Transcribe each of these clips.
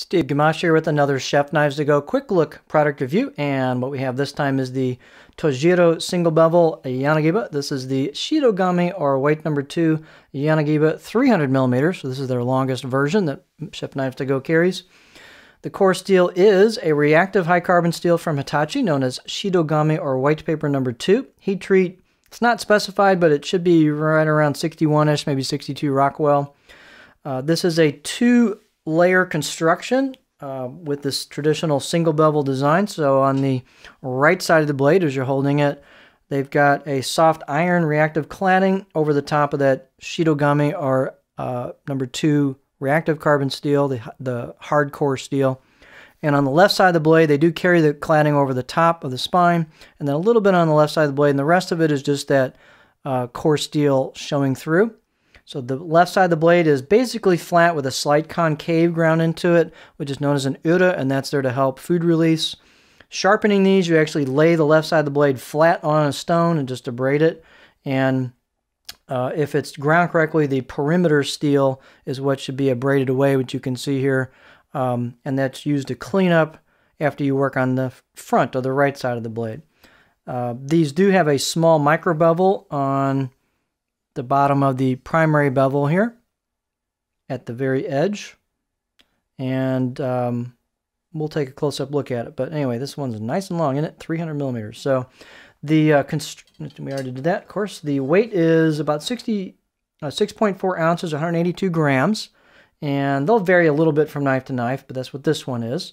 Steve Gamache here with another Chef Knives to Go quick look product review. And what we have this time is the Tojiro single bevel Yanagiba. This is the Shirogami or white number two Yanagiba 300 millimeters. So this is their longest version that Chef Knives to Go carries. The core steel is a reactive high carbon steel from Hitachi known as Shirogami or white paper number two. Heat treat, it's not specified, but it should be right around 61-ish, maybe 62 Rockwell. Uh, this is a two layer construction uh, with this traditional single bevel design. So on the right side of the blade as you're holding it, they've got a soft iron reactive cladding over the top of that Shirogami or uh, number two reactive carbon steel, the, the hardcore steel. And on the left side of the blade, they do carry the cladding over the top of the spine, and then a little bit on the left side of the blade, and the rest of it is just that uh, core steel showing through. So the left side of the blade is basically flat with a slight concave ground into it, which is known as an ura, and that's there to help food release. Sharpening these, you actually lay the left side of the blade flat on a stone and just abrade it. And uh, if it's ground correctly, the perimeter steel is what should be abraded away, which you can see here. Um, and that's used to clean up after you work on the front or the right side of the blade. Uh, these do have a small micro bevel on the bottom of the primary bevel here at the very edge. And um, we'll take a close-up look at it. But anyway, this one's nice and long, isn't it? 300 millimeters. So the uh, we already did that. Of course, the weight is about 60, uh, 6.4 ounces, 182 grams, and they'll vary a little bit from knife to knife, but that's what this one is.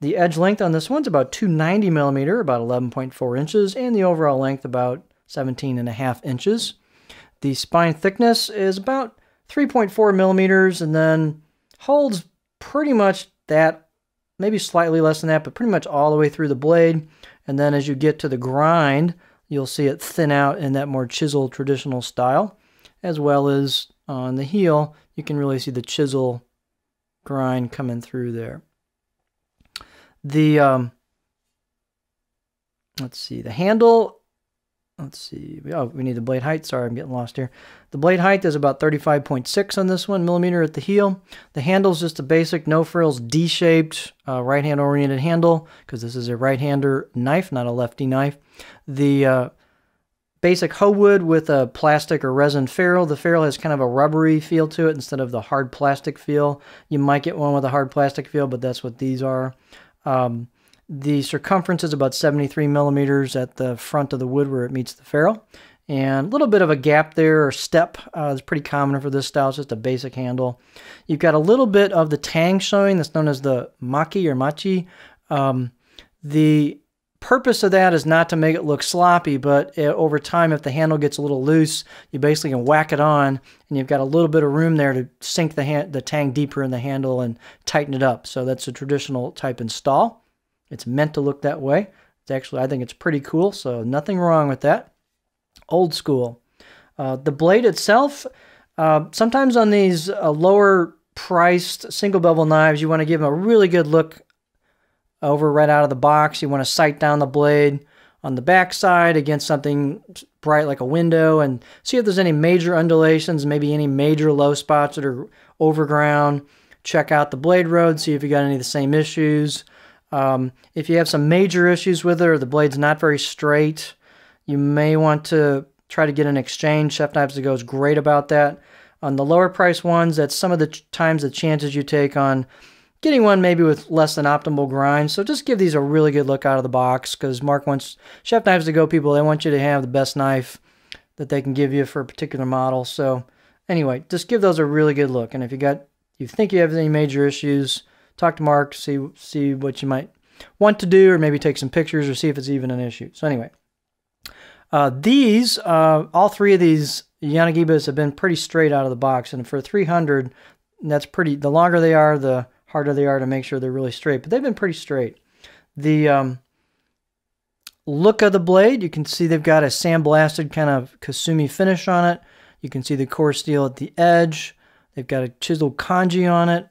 The edge length on this one's about 290 millimeter, about 11.4 inches, and the overall length about 17 and a half inches. The spine thickness is about 3.4 millimeters and then holds pretty much that, maybe slightly less than that, but pretty much all the way through the blade. And then as you get to the grind, you'll see it thin out in that more chisel traditional style, as well as on the heel, you can really see the chisel grind coming through there. The, um, let's see, the handle let's see. Oh, we need the blade height. Sorry, I'm getting lost here. The blade height is about 35.6 on this one, millimeter at the heel. The handle is just a basic no frills D-shaped uh, right hand oriented handle because this is a right hander knife, not a lefty knife. The uh, basic ho wood with a plastic or resin ferrule. The ferrule has kind of a rubbery feel to it instead of the hard plastic feel. You might get one with a hard plastic feel, but that's what these are. Um, the circumference is about 73 millimeters at the front of the wood where it meets the ferrule. And a little bit of a gap there or step uh, is pretty common for this style. It's just a basic handle. You've got a little bit of the tang showing. That's known as the maki or machi. Um, the purpose of that is not to make it look sloppy, but uh, over time, if the handle gets a little loose, you basically can whack it on, and you've got a little bit of room there to sink the, the tang deeper in the handle and tighten it up. So that's a traditional type install. It's meant to look that way. It's actually, I think it's pretty cool, so nothing wrong with that. Old school. Uh, the blade itself, uh, sometimes on these uh, lower priced single bevel knives, you want to give them a really good look over right out of the box. You want to sight down the blade on the back side against something bright like a window and see if there's any major undulations, maybe any major low spots that are overground. Check out the blade road, see if you got any of the same issues. Um, if you have some major issues with it or the blade's not very straight, you may want to try to get an exchange. Chef Knives to Go is great about that. On the lower price ones, that's some of the times the chances you take on getting one maybe with less than optimal grind. So just give these a really good look out of the box because Mark wants Chef Knives to Go people, they want you to have the best knife that they can give you for a particular model. So anyway, just give those a really good look. And if you got you think you have any major issues, talk to Mark, see see what you might want to do, or maybe take some pictures or see if it's even an issue. So anyway, uh, these uh, all three of these Yanagibas have been pretty straight out of the box, and for 300, that's pretty. The longer they are, the harder they are to make sure they're really straight. But they've been pretty straight. The um, look of the blade, you can see they've got a sandblasted kind of Kasumi finish on it. You can see the core steel at the edge. They've got a chiseled kanji on it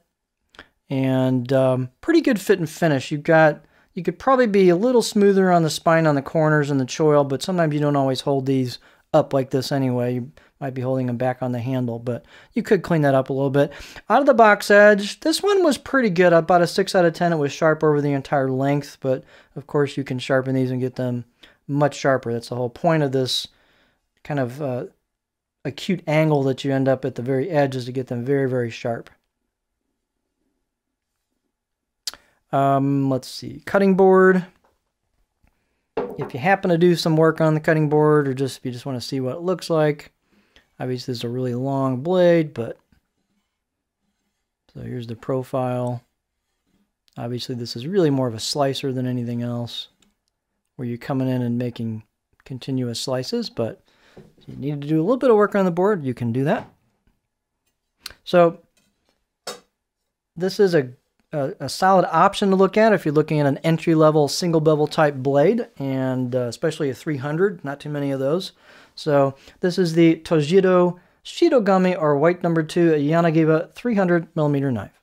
and um, pretty good fit and finish. You've got you could probably be a little smoother on the spine on the corners and the choil, but sometimes you don't always hold these up like this anyway. You might be holding them back on the handle, but you could clean that up a little bit. Out of the box edge, this one was pretty good. About a 6 out of 10. It was sharp over the entire length, but of course you can sharpen these and get them much sharper. That's the whole point of this kind of uh, acute angle that you end up at the very edge is to get them very, very sharp. Um, let's see, cutting board. If you happen to do some work on the cutting board or just if you just want to see what it looks like, obviously this is a really long blade, but so here's the profile. Obviously this is really more of a slicer than anything else where you're coming in and making continuous slices, but if you need to do a little bit of work on the board, you can do that. So this is a a, a, solid option to look at if you're looking at an entry level single bevel type blade and uh, especially a 300 not too many of those. So this is the Tojiro Shirogami or white number 2 Yanagiba 300 millimeter knife